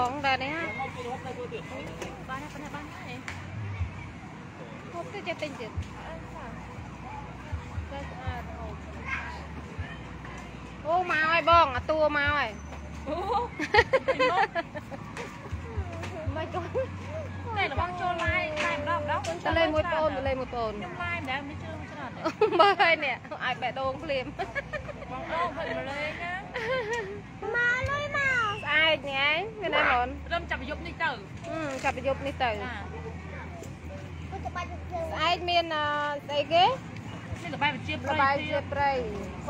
បងដែរនេះហ่ะបានណាបានណាបានណាហូបទៅចេះទិញទៀតតែស្អាតហូបអូមកហើយបងអាតួមកហើយអូមិនក៏តែរបស់ចូលឡាយតែម្ដងម្ដងតលេមួយបងតលេមួយបងខ្ញុំឡាយម្ដងមិនជឿច្រើនមើលហើយនេះឲ្យបែកដូងភ្លាមបងអូនមិនលេងណាមកលុយមក ស្អែកនេះឯងមានតែហ្មងរឹមចាប់យប់នេះទៅអឺចាប់ប្រយុទ្ធនេះទៅណាស្អែកមានអឺស្អីគេនេះលបាយវិជាសប្រៃបាយទៀជាតប្រៃ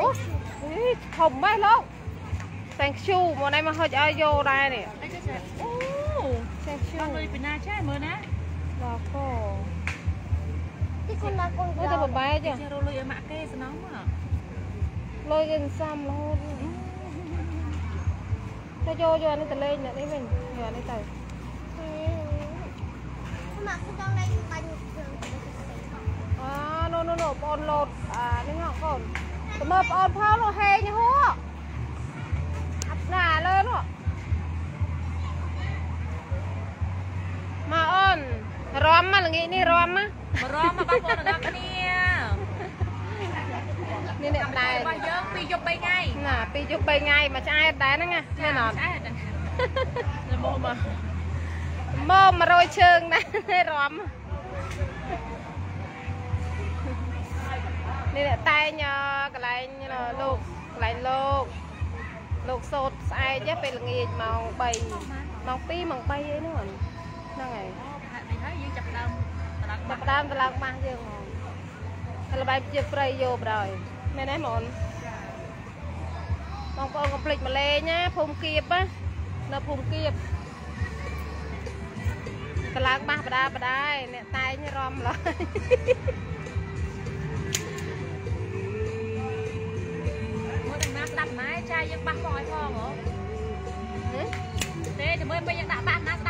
អូហីធំម៉េះលោក Thank you មកនេះមកហុចឲ្យយកដែរនេះអីគេចេះអូ Thank you បានលុយពីណាចាមើលណាដល់កទីគុណមកគុណអូទៅបបែកចឹងចេះរលុយឲ្យម៉ាក់គេសំណងមកលុយគេសំរហូត ទៅយកយកនេះទៅលេងអ្នកនេះវិញយកនេះទៅមកគុណចង់លេងបាញ់គ្រឿងអានោះនោះនោះបងលោតអានេះហ៎កូនទៅមើលបងផលនោះហេងហួរអាប់ណាលើនោះមកអូនរំមកល្ងាចនេះរំមកមករមមកបងប្អូនទាំងអស់គ្នា នេះនេះដែររបស់យើងពីយប់3ថ្ងៃណាពីជុំ3ថ្ងៃមកឆ្អែតដែរហ្នឹងណាមែនអត់ឆ្អែតល្មមមកមក100ជើងដែររំនេះអ្នកតែងអឺកន្លែងលោកកន្លែងលោកលោកសោតស្អែកពេលល្ងាចម៉ោង3ម៉ោង2ម៉ោង3អីហ្នឹងហ្នឹងហើយហាក់នេះហើយយើងចាប់ដើមតឡាក់ចាប់ផ្ដើមទៅឡើងម៉ាស់យើងហ្មងហើយល្បែងជាប្រៃយកបដ ாய் មែនទេហ្មងបងប្អូនកុំភ្លេចមកលេងណាភូមិគៀបណានៅភូមិគៀបតឡើងម៉ាស់បដាបដាយអ្នកតែងរំឡើយមើលទាំងណាស្ដាប់ម៉ែចាយយើងបាសផងឲ្យផងហ៎ហឹមទេតែមើលពេលយើងដាក់បាសណាស្ដាប់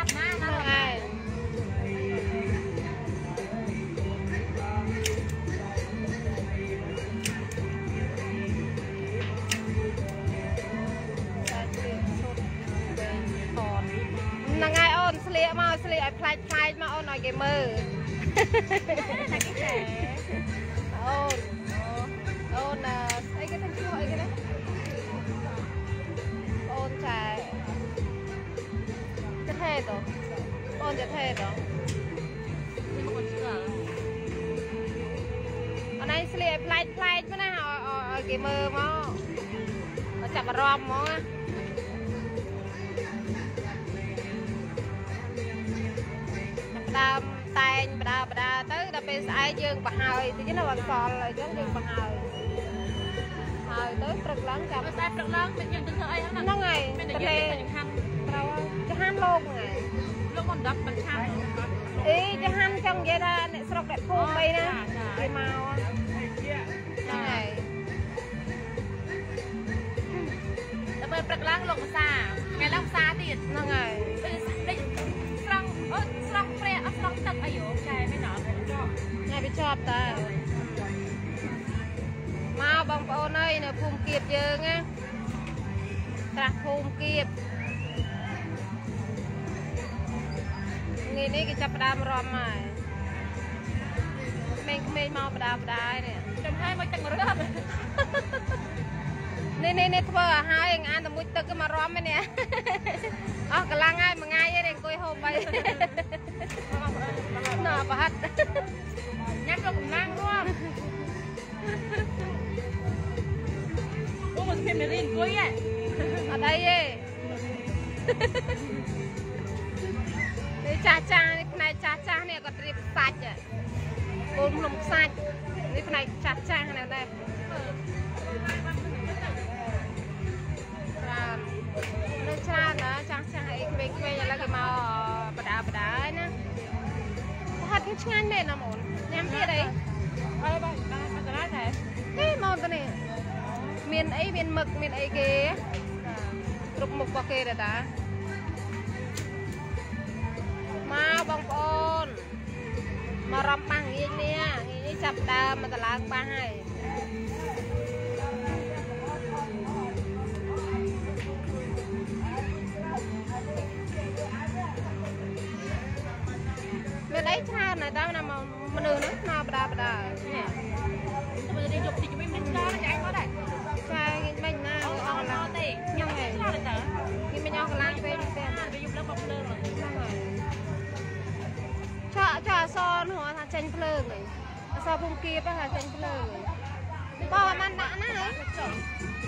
ឲ្យគេមើល ណាគេចែ អូនអូនអឺស្អីគេទៅឈ្មោះអីគេណាអូនចែจะเท่តអូនจะเท่ត នេះមកជឿ អូនឯងស្លៀកឲ្យផ្លែកផ្លែកមកណាឲ្យឲ្យឲ្យគេមើលមកឲ្យចាប់អារម្មណ៍ហ្មងណាចាប់ផ្ ដើមតែងបដាបដាទៅដល់ពេលស្អែកយើងបង្ហើយតិចណាបើសល់អញ្ចឹងយើងបង្ហើយហើយទៅព្រឹកឡើងចាប់បើស្អែកព្រឹកឡើងមិនយើងទៅធ្វើអីហ្នឹងហ្នឹងហើយមានទៅតែទេយើងទៅខាងត្រូវហើយចាហានលោកហ្នឹងហើយលោកមកដល់មិនខាងអីចាហានចង់និយាយថាអ្នកស្រុកអ្នកភូមិអីណាគេមកហ្នឹងហើយដល់ពេលព្រឹកឡើងលោកភាសាថ្ងៃឡើងភាសាទៀតហ្នឹងហើយពេល ជាប់តើមកបងប្អូនអើយនៅភូមិគៀបយើងណាត្រាស់ភូមិគៀបថ្ងៃនេះគេចាប់ផ្ដើមរំហើយក្មេងៗមកបដាបដាយនេះចាំហើយមកទឹករឹបនេះនេះនេះធ្វើឲ្យហើយអានតែមួយទឹកគេមករំឯនេះអស់កម្លាំងហើយមួយថ្ងៃឯងអង្គុយហូបបីណ៎ប្រហិត អូមកពីមេរៀនអង្គុយហ៎អត់អីទេនេះចាស់ចាស់នេះផ្នែកចាស់ចាស់នេះក៏ត្រៀមសាច់គោលភ្នំខ្សាច់នេះផ្នែកចាស់ចាស់ណាស់ដែរច្រើននៅច្រើនណាចាស់ចាស់អីក្មេងៗឥឡូវគេមកបដាបដាហើយណាប្រហិតគេឆ្ងាញ់មែនណាម៉ូនញ៉ាំទៀតអីអើបងបានអត់ដែរតែហេមកទៅនេះ មានអីមានមឹកមានអីគេគ្រប់មុខរបស់គេដែរតាមកបងប្អូនមករំបាំងងាយនេះងាយនេះចាប់ដើមមកតឡើងបាសហើយមានអីច្រើនណាស់តាណាមកមនុស្សហ្នឹងមកបដាបដានេះទៅយកតិចមិនមានច្រើនចាញ់មកដែរ នោះថាចេញភ្លើងហីអសភូមិគៀបថាចេញភ្លើងហីបងអត់បានដាក់ណាហី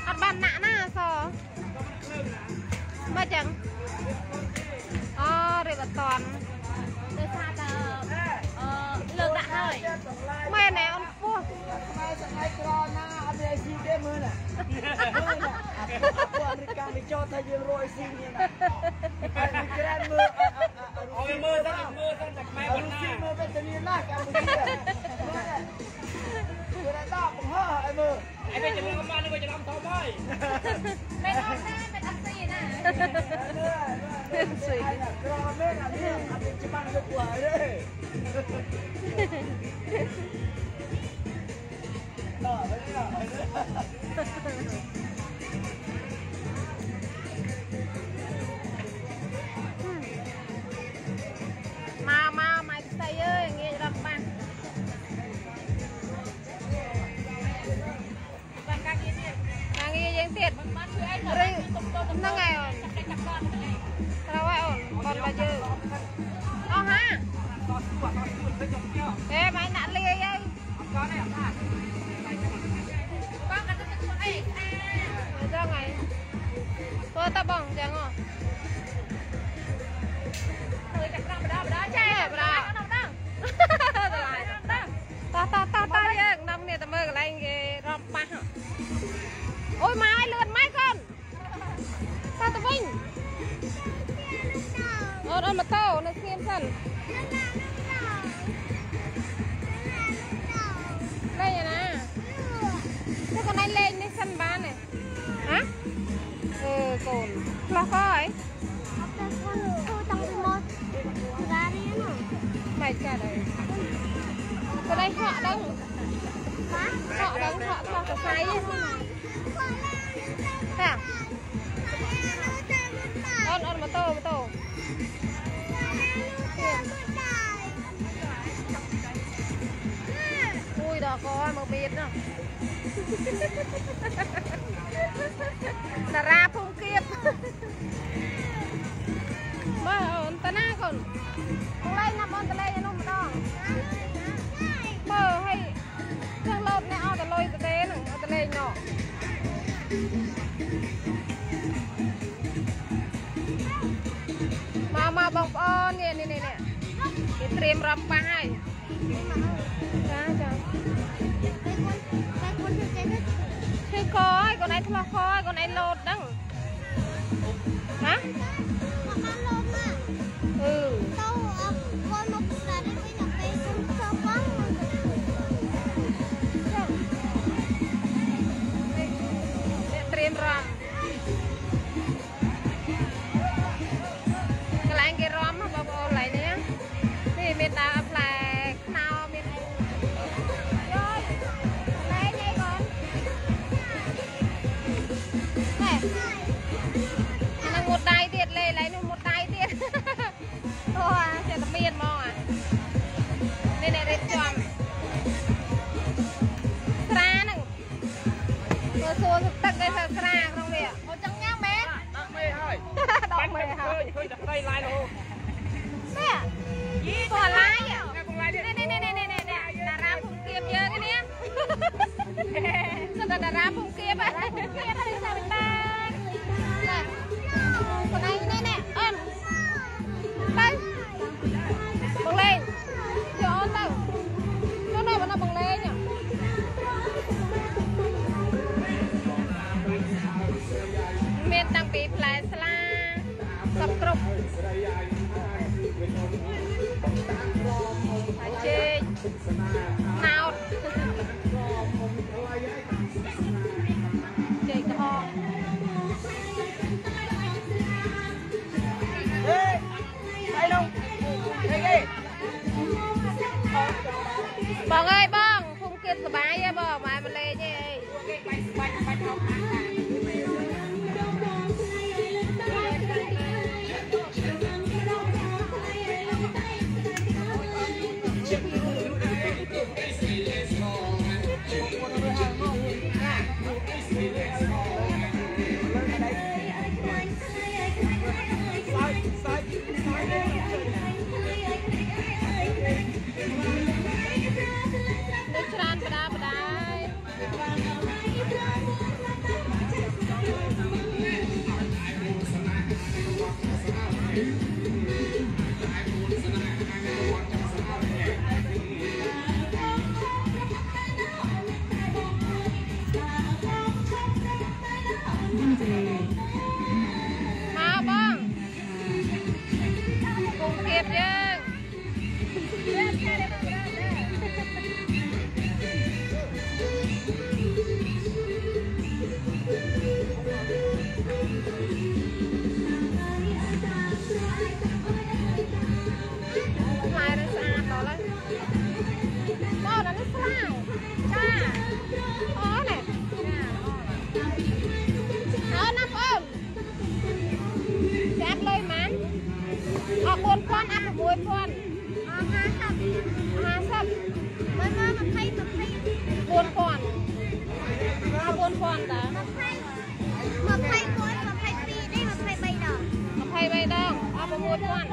អត់បានដាក់ណាអសមកចឹងអូរៀបអត់តន់ដោយសារតែអឺលើកដាក់ហើយមែនណែអូនពោះថ្ងៃសថ្ងៃក្រណាអត់មានស៊ីទេមើលណាមើលណាពួកអមេរិកមិនចោទថាយើងរកស៊ីនេះណាហើយមីក្រានមើល มือมือตั้งมือตั้นแต่แม่บนหน้ามือเป็นจะมีหน้าแกมือเนี่ยมือได้ต้าผมห่อไอ้มือไอ้เป็นจะเลี้ยงมาหรือไม่จะรำต่อไปไม่ต้องแม่เป็นอัศวินอะสวยรอแม่กับเนี่ยเป็นจิบันก็กลัวเลย អូនអត់ម៉ូតូនៅស្ងៀមសិនលេងណាទៅកន្លែងលេងនេះសិនបានទេហ៎អឺកូនខ្លះក៏អី mày cha đây cái đây họ đâu họ đâu họ họ có sai ấy à ui đó có mà biết nữa là សិតតារាភូមិគៀបតារាភូមិគៀបនេះសាវិតាណាកន្លែងនេះនេះអូនទៅបងលេងយកអូនទៅចូលនៅបងលេងមានតាំងពីផ្លែស្លាសពគ្រប់ ភូមិគៀបសបាយហ៎បង ន់តើ20 24នេះ23ដង23ដងអស់6000